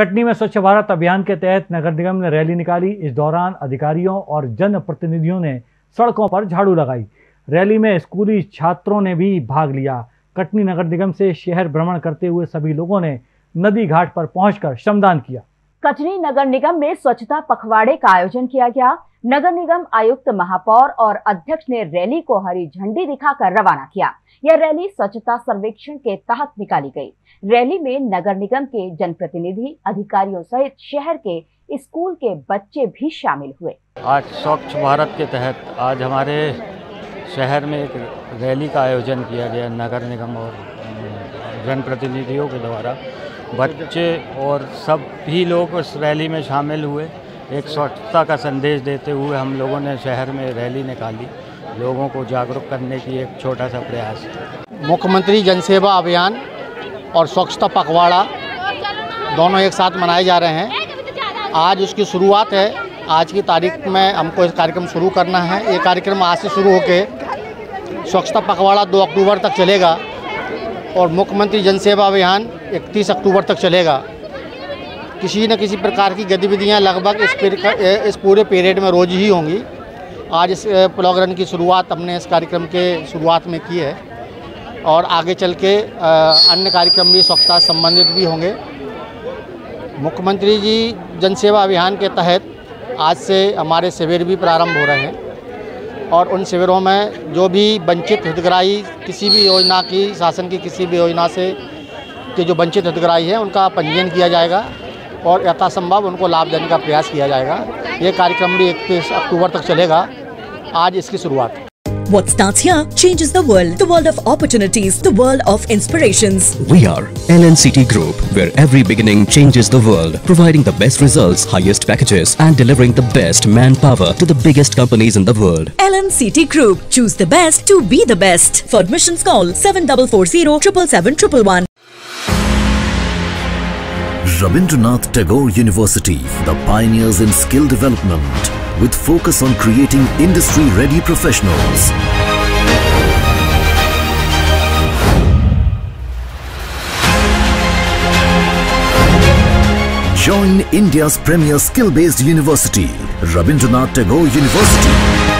कटनी में स्वच्छ भारत अभियान के तहत नगर निगम ने रैली निकाली। इस दौरान अधिकारियों और जनप्रतिनिधियों ने सड़कों पर झाड़ू लगाई। रैली में स्कूली छात्रों ने भी भाग लिया। कटनी नगर निगम से शहर भ्रमण करते हुए सभी लोगों ने नदी घाट पर पहुंचकर श्रमदान किया। कटनी नगर निगम में स्वच्छता पखवाड़े का आयोजन किया गया। नगर निगम आयुक्त महापौर और अध्यक्ष ने रैली को हरी झंडी दिखाकर रवाना किया। यह रैली स्वच्छता सर्वेक्षण के तहत निकाली गई। रैली में नगर निगम के जनप्रतिनिधि, अधिकारियों सहित शहर के स्कूल के बच्चे भी शामिल हुए। आज स्वच्छ भारत के तहत आज हमारे शहर में एक रैली का आयोजन किया गया नगर निगम और जनप्रतिनिधियों के द्वारा। बच्चे और सभी लोग उस रैली में शामिल हुए। एक स्वच्छता का संदेश देते हुए हम लोगों ने शहर में रैली निकाली। लोगों को जागरूक करने की एक छोटा सा प्रयास। मुख्यमंत्री जनसेवा अभियान और स्वच्छता पखवाड़ा दोनों एक साथ मनाए जा रहे हैं। आज उसकी शुरुआत है। आज की तारीख में हमको इस कार्यक्रम शुरू करना है। ये कार्यक्रम आज से शुरू होकर स्वच्छता पखवाड़ा दो अक्टूबर तक चलेगा और मुख्यमंत्री जनसेवा अभियान इकतीस अक्टूबर तक चलेगा। किसी न किसी प्रकार की गतिविधियाँ लगभग इस इस पूरे पीरियड में रोज़ ही होंगी। आज इस प्लॉग रन की शुरुआत हमने इस कार्यक्रम के शुरुआत में की है और आगे चल के अन्य कार्यक्रम भी स्वच्छता संबंधित भी होंगे। मुख्यमंत्री जी जनसेवा अभियान के तहत आज से हमारे शिविर भी प्रारंभ हो रहे हैं और उन शिविरों में जो भी वंचित हितग्राही किसी भी योजना की, शासन की किसी भी योजना से, के जो वंचित हितग्राही हैं, उनका पंजीयन किया जाएगा। और यथासंभव उनको लाभ देने का प्रयास किया जाएगा ये कार्यक्रम भी इकतीस अक्टूबर तक चलेगा आज इसकी शुरुआत What starts here changes the world. The world of opportunities. The world of inspirations. We are LNCT Group, where every beginning changes the world. Providing the best results, highest packages and delivering the best manpower to the biggest companies in the world. LNCT Group. Choose the best to be the best. For admissions call 7440 777 Rabindranath Tagore University, the pioneers in skill development with focus on creating industry-ready professionals. Join India's premier skill-based university, Rabindranath Tagore University.